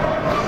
Oh,